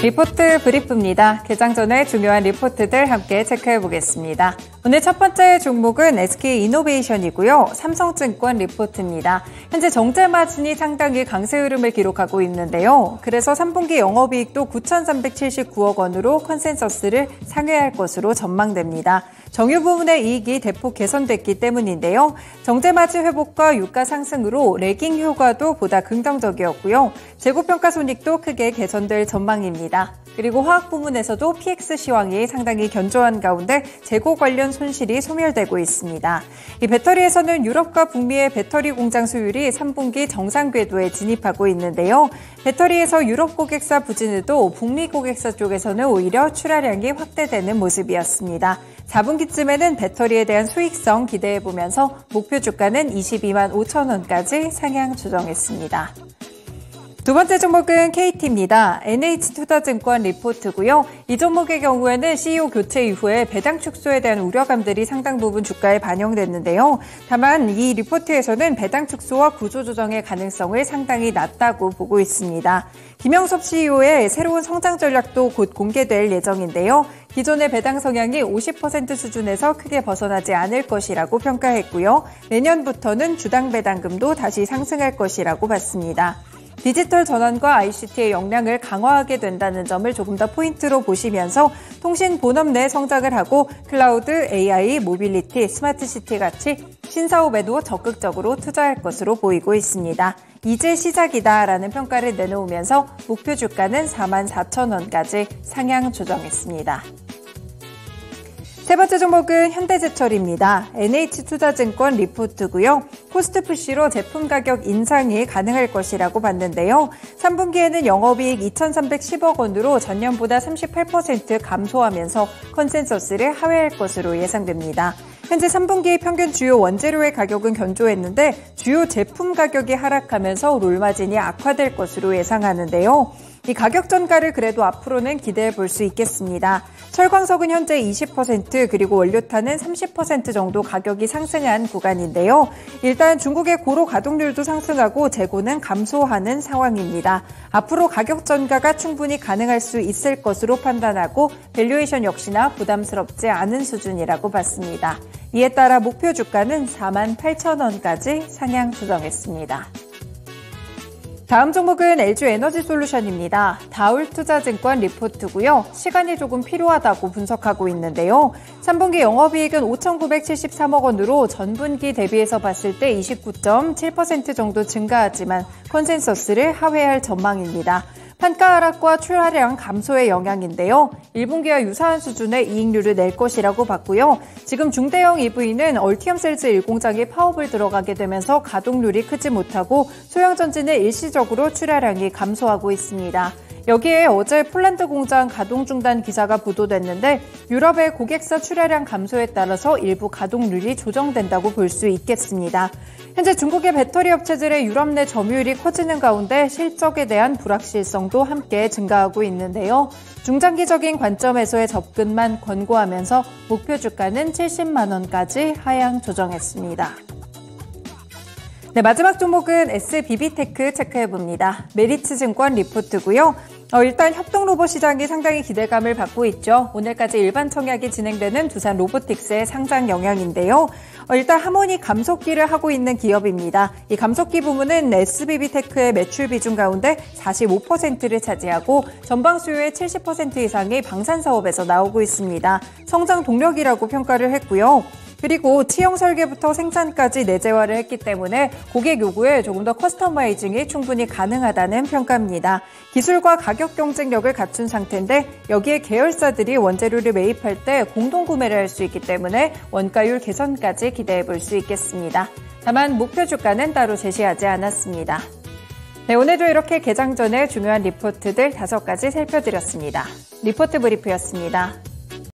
리포트 brief입니다. 개장 전에 중요한 리포트들 함께 체크해 보겠습니다. 오늘 첫 번째 종목은 SK 이노베이션이고요. 삼성증권 리포트입니다. 현재 정제 마진이 상당히 강세 흐름을 기록하고 있는데요. 그래서 3분기 영업이익도 9,379억 원으로 consensus를 상회할 것으로 전망됩니다. 정유 부문의 이익이 대폭 개선됐기 때문인데요. 정제 마진 회복과 유가 상승으로 lagging 효과도 보다 긍정적이었고요. 재고평가 손익도 크게 개선될 전망입니다. 그리고 화학 부문에서도 PX 시황이 상당히 견조한 가운데 재고 관련 손실이 소멸되고 있습니다. 이 배터리에서는 유럽과 북미의 배터리 공장 수율이 3분기 정상 궤도에 진입하고 있는데요. 배터리에서 유럽 고객사 부진에도 북미 고객사 쪽에서는 오히려 출하량이 확대되는 모습이었습니다. 4분기쯤에는 배터리에 대한 수익성 기대해 보면서 목표 주가는 22만 5천 원까지 상향 조정했습니다. 두 번째 종목은 KT입니다. NH투자증권 리포트고요. 이 종목의 경우에는 CEO 교체 이후에 배당 축소에 대한 우려감들이 상당 부분 주가에 반영됐는데요. 다만 이 리포트에서는 배당 축소와 구조 조정의 가능성을 상당히 낮다고 보고 있습니다. 김영섭 CEO의 새로운 성장 전략도 곧 공개될 예정인데요. 기존의 배당 성향이 50% 수준에서 크게 벗어나지 않을 것이라고 평가했고요. 내년부터는 주당 배당금도 다시 상승할 것이라고 봤습니다. 디지털 전환과 ICT의 역량을 강화하게 된다는 점을 조금 더 포인트로 보시면서 통신 본업 내 성장을 하고 클라우드, AI, mobility, smart city 같이 신사업에도 적극적으로 투자할 것으로 보이고 있습니다. 이제 시작이다라는 평가를 내놓으면서 목표 주가는 4만 4천 원까지 상향 조정했습니다. 세 번째 종목은 현대제철입니다. NH투자증권 리포트고요. cost push로 제품 가격 인상이 가능할 것이라고 봤는데요. 3분기에는 영업이익 2,310억 원으로 전년보다 38% 감소하면서 컨센서스를 하회할 것으로 예상됩니다. 현재 3분기 평균 주요 원재료의 가격은 견조했는데 주요 제품 가격이 하락하면서 roll마진이 악화될 것으로 예상하는데요. 이 가격 전가를 그래도 앞으로는 기대해 볼 수 있겠습니다. 철광석은 현재 20% 그리고 원료탄은 30% 정도 가격이 상승한 구간인데요. 일단 중국의 고로 가동률도 상승하고 재고는 감소하는 상황입니다. 앞으로 가격 전가가 충분히 가능할 수 있을 것으로 판단하고 valuation 역시나 부담스럽지 않은 수준이라고 봤습니다. 이에 따라 목표 주가는 4만 8천 원까지 상향 조정했습니다. 다음 종목은 LG 에너지 솔루션입니다. 다올 투자증권 리포트고요. 시간이 조금 필요하다고 분석하고 있는데요. 3분기 영업이익은 5,973억 원으로 전분기 대비해서 봤을 때 29.7% 정도 증가하지만 컨센서스를 하회할 전망입니다. 판가 하락과 출하량 감소의 영향인데요. 1분기와 유사한 수준의 이익률을 낼 것이라고 봤고요. 지금 중대형 EV는 얼티엄 셀즈 1공장이 파업을 들어가게 되면서 가동률이 크지 못하고 소형 전지는 일시적으로 출하량이 감소하고 있습니다. 여기에 어제 폴란드 공장 가동 중단 기사가 보도됐는데 유럽의 고객사 출하량 감소에 따라서 일부 가동률이 조정된다고 볼 수 있겠습니다. 현재 중국의 배터리 업체들의 유럽 내 점유율이 커지는 가운데 실적에 대한 불확실성도 함께 증가하고 있는데요. 중장기적인 관점에서의 접근만 권고하면서 목표 주가는 70만 원까지 하향 조정했습니다. 네, 마지막 종목은 SBB테크 체크해봅니다. 메리츠증권 리포트고요. 어, 일단 협동 로봇 시장이 상당히 기대감을 받고 있죠. 오늘까지 일반 청약이 진행되는 두산 로보틱스의 상장 영향인데요. 어, 일단 하모니 감속기를 하고 있는 기업입니다. 이 감속기 부문은 SBB테크의 매출 비중 가운데 45%를 차지하고 전방 수요의 70% 이상이 방산 사업에서 나오고 있습니다. 성장 동력이라고 평가를 했고요. 그리고 치형 설계부터 생산까지 내재화를 했기 때문에 고객 요구에 조금 더 커스터마이징이 충분히 가능하다는 평가입니다. 기술과 가격 경쟁력을 갖춘 상태인데 여기에 계열사들이 원재료를 매입할 때 공동 구매를 할 수 있기 때문에 원가율 개선까지 기대해 볼 수 있겠습니다. 다만 목표 주가는 따로 제시하지 않았습니다. 네, 오늘도 이렇게 개장 전에 중요한 리포트들 다섯 가지 살펴드렸습니다. 리포트 브리프였습니다.